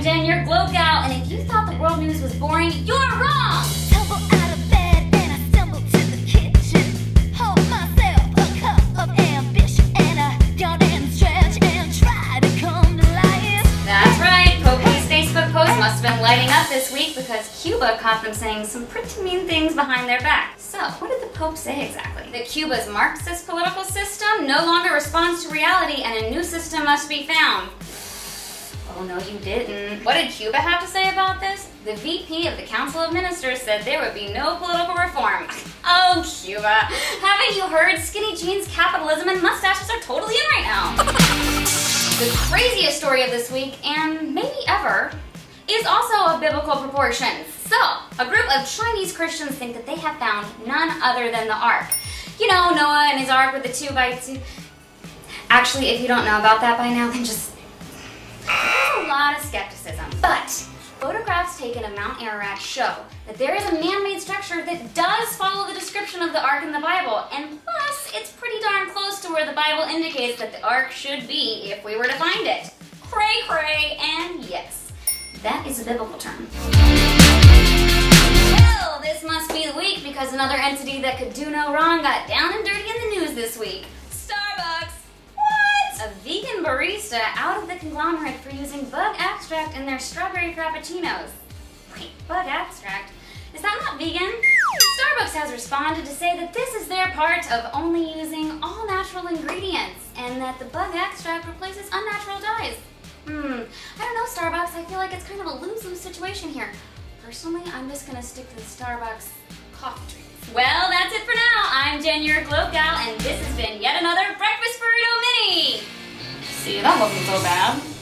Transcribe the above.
I'm Jen, your Globe Gal, and if you thought the world news was boring, you're wrong! Tumble out of bed and I stumble to the kitchen. Hold myself a cup of ambition and I yawn and stretch and try to come to life. That's right, Pope's Facebook post must have been lighting up this week because Cuba caught them saying some pretty mean things behind their back. So, what did the Pope say exactly? That Cuba's Marxist political system no longer responds to reality and a new system must be found. Oh, no, you didn't. What did Cuba have to say about this? The VP of the Council of Ministers said there would be no political reform. Oh, Cuba. Haven't you heard skinny jeans, capitalism, and mustaches are totally in right now? The craziest story of this week, and maybe ever, is also of biblical proportions. So, a group of Chinese Christians think that they have found none other than the Ark. You know, Noah and his Ark with the two by two. Actually, if you don't know about that by now, then just. Lot of skepticism. But photographs taken of Mount Ararat show that there is a man made structure that does follow the description of the Ark in the Bible, and plus, it's pretty darn close to where the Bible indicates that the Ark should be if we were to find it. Cray cray, and yes, that is a biblical term. Well, this must be the week because another entity that could do no wrong got down and dirty in the news this week. Starbucks! What? A vegan barista out conglomerate for using bug extract in their strawberry frappuccinos. Wait, bug extract? Is that not vegan? Starbucks has responded to say that this is their part of only using all natural ingredients and that the bug extract replaces unnatural dyes. Hmm, I don't know, Starbucks. I feel like it's kind of a lose-lose situation here. Personally, I'm just gonna stick to the Starbucks coffee drinks. Well, that's it for now. I'm Jen, your Globe Gal, and this See, that wasn't so bad.